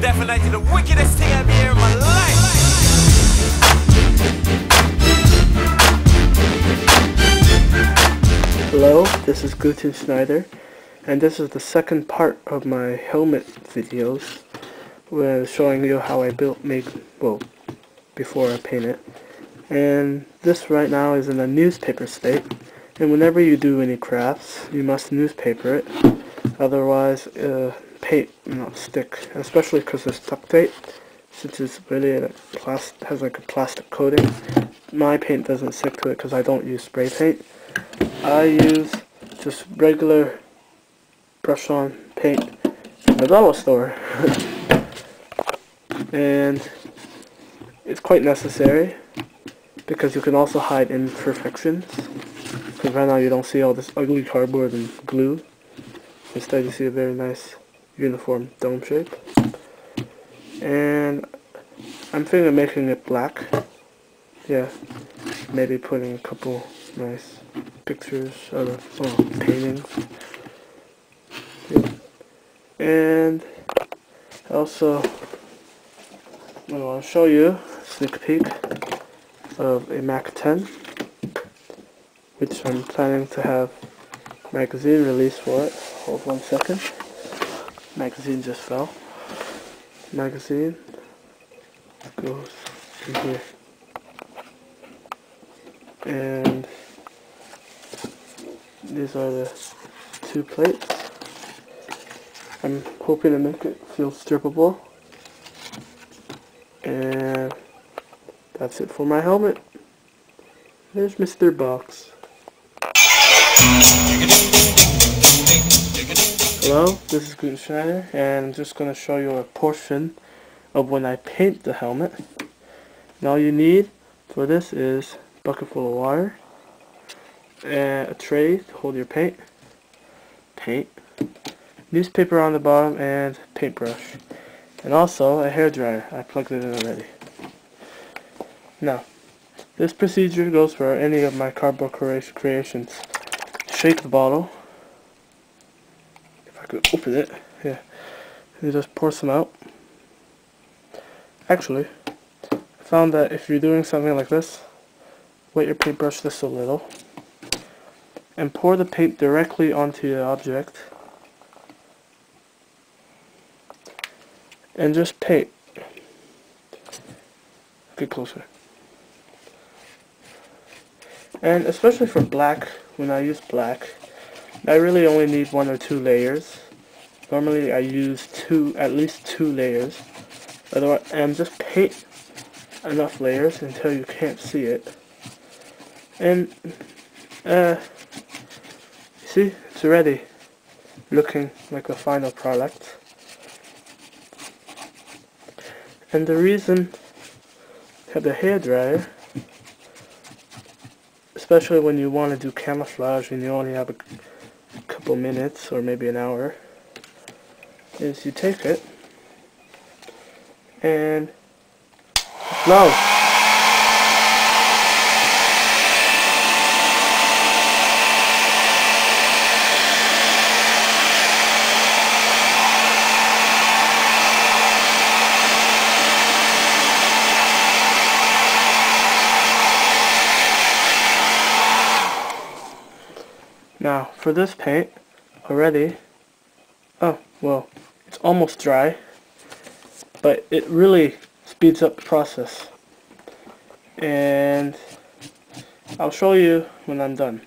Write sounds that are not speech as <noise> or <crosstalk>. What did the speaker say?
Definitely the wickedest thing I've ever in my life. Hello, this is Gutenschneider, and this is the second part of my helmet videos, where I'm showing you how I built, make, well, before I paint it. And this right now is in a newspaper state, and whenever you do any crafts, you must newspaper it, otherwise uh, paint will not stick, especially because there's duct tape, since it's really a plastic, has like a plastic coating. My paint doesn't stick to it because I don't use spray paint. I use just regular brush on paint from the dollar store. <laughs> and it's quite necessary because you can also hide imperfections. Because right now you don't see all this ugly cardboard and glue. Instead you see a very nice uniform dome shape. And I'm thinking of making it black. Yeah, maybe putting a couple nice pictures of oh, paintings. Yeah. And also, I want to show you a sneak peek of a Mac 10, which I'm planning to have magazine release for it. Hold one second. Magazine just fell. Magazine goes in here. And these are the two plates. I'm hoping to make it field strippable. And that's it for my helmet. There's Mr. Box. Hello, this is Gutenschneider, and I'm just going to show you a portion of when I paint the helmet. And all you need for this is a bucket full of water, and a tray to hold your paint, paint, newspaper on the bottom, and paintbrush. And also a hair dryer. I plugged it in already. Now, this procedure goes for any of my cardboard creations. Shake the bottle open it. Yeah. You just pour some out. Actually, I found that if you're doing something like this, wet your paintbrush just a little and pour the paint directly onto the object and just paint. Get closer. And especially for black, when I use black, I really only need one or two layers. Normally I use two, at least two layers. Otherwise, and just paint enough layers until you can't see it. And, uh, see, it's ready. Looking like a final product. And the reason I have the hair dryer especially when you want to do camouflage and you only have a couple minutes or maybe an hour is you take it and blow. Now, for this paint, already, oh, well, it's almost dry, but it really speeds up the process. And I'll show you when I'm done.